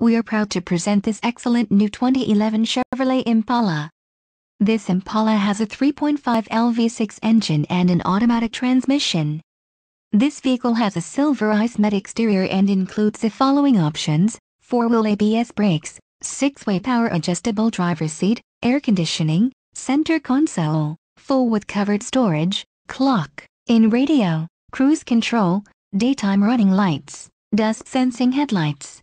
we are proud to present this excellent new 2011 Chevrolet Impala. This Impala has a 3.5 LV6 engine and an automatic transmission. This vehicle has a silver ice matte exterior and includes the following options, 4-wheel ABS brakes, 6-way power adjustable driver seat, air conditioning, center console, full with covered storage, clock, in radio, cruise control, daytime running lights, dusk sensing headlights.